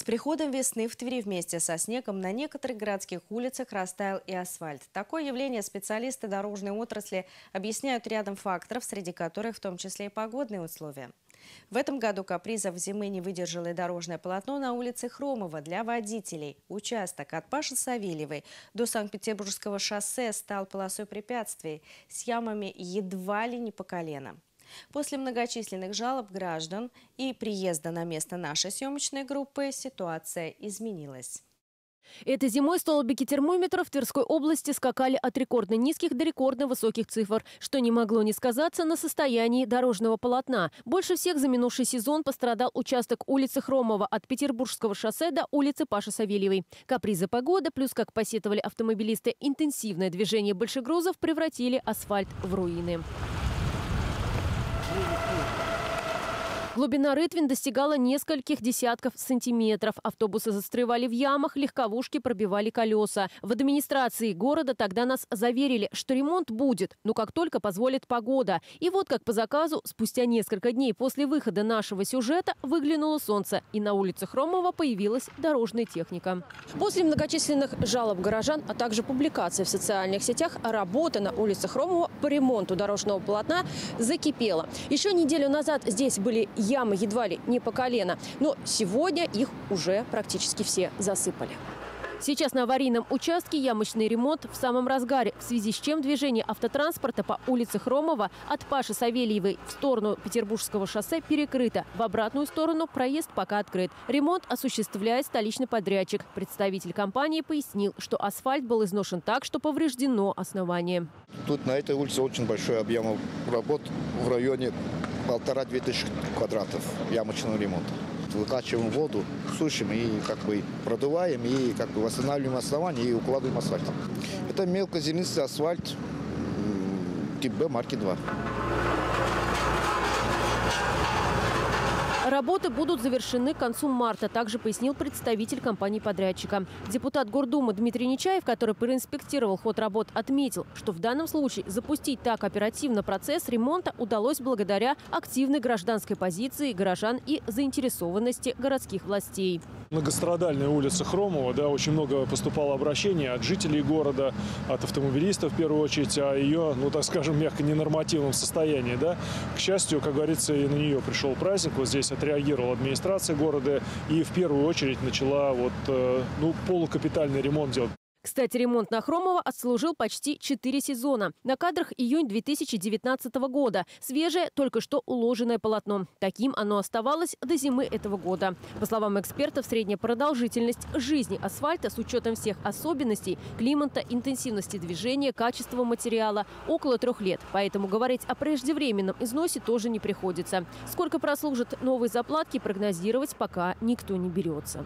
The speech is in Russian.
С приходом весны в Твери вместе со снегом на некоторых городских улицах растаял и асфальт. Такое явление специалисты дорожной отрасли объясняют рядом факторов, среди которых в том числе и погодные условия. В этом году капризов зимы не выдержало и дорожное полотно на улице Хромова для водителей. Участок от Паши Савельевой до Санкт-Петербургского шоссе стал полосой препятствий с ямами едва ли не по колено. После многочисленных жалоб граждан и приезда на место нашей съемочной группы ситуация изменилась. Этой зимой столбики термометров в Тверской области скакали от рекордно низких до рекордно высоких цифр, что не могло не сказаться на состоянии дорожного полотна. Больше всех за минувший сезон пострадал участок улицы Хромова от Петербургского шоссе до улицы Паши Савельевой. Капризы погоды, плюс, как посетовали автомобилисты, интенсивное движение большегрузов превратили асфальт в руины. Глубина рытвин достигала нескольких десятков сантиметров. Автобусы застревали в ямах, легковушки пробивали колеса. В администрации города тогда нас заверили, что ремонт будет, но как только позволит погода. И вот как по заказу, спустя несколько дней после выхода нашего сюжета выглянуло солнце, и на улице Хромова появилась дорожная техника. После многочисленных жалоб горожан, а также публикаций в социальных сетях, работа на улице Хромова по ремонту дорожного полотна закипела. Еще неделю назад здесь были ямы едва ли не по колено. Но сегодня их уже практически все засыпали. Сейчас на аварийном участке ямочный ремонт в самом разгаре, в связи с чем движение автотранспорта по улице Хромова от Паши Савельевой в сторону Петербургского шоссе перекрыто. В обратную сторону проезд пока открыт. Ремонт осуществляет столичный подрядчик. Представитель компании пояснил, что асфальт был изношен так, что повреждено основание. Тут на этой улице очень большой объем работ в районе полтора-две тысячи квадратов ямочного ремонта. Выкачиваем воду, сушим и как бы продуваем, и как бы восстанавливаем основание и укладываем асфальт. Это мелкозернистый асфальт тип Б марки 2. Работы будут завершены к концу марта, также пояснил представитель компании-подрядчика. Депутат Гордумы Дмитрий Нечаев, который проинспектировал ход работ, отметил, что в данном случае запустить так оперативно процесс ремонта удалось благодаря активной гражданской позиции горожан и заинтересованности городских властей. Многострадальная улица Хромова, да, очень много поступало обращений от жителей города, от автомобилистов в первую очередь, о ее, ну так скажем, мягко ненормативном состоянии. Да. К счастью, как говорится, и на нее пришел праздник. Вот здесь отреагировала администрация города и в первую очередь начала вот, э, ну, полукапитальный ремонт делать. Кстати, ремонт на Хромова отслужил почти 4 сезона. На кадрах июнь 2019 года. Свежее, только что уложенное полотно. Таким оно оставалось до зимы этого года. По словам экспертов, средняя продолжительность жизни асфальта с учетом всех особенностей климата, интенсивности движения, качества материала – около трех лет. Поэтому говорить о преждевременном износе тоже не приходится. Сколько прослужат новые заплатки, прогнозировать пока никто не берется.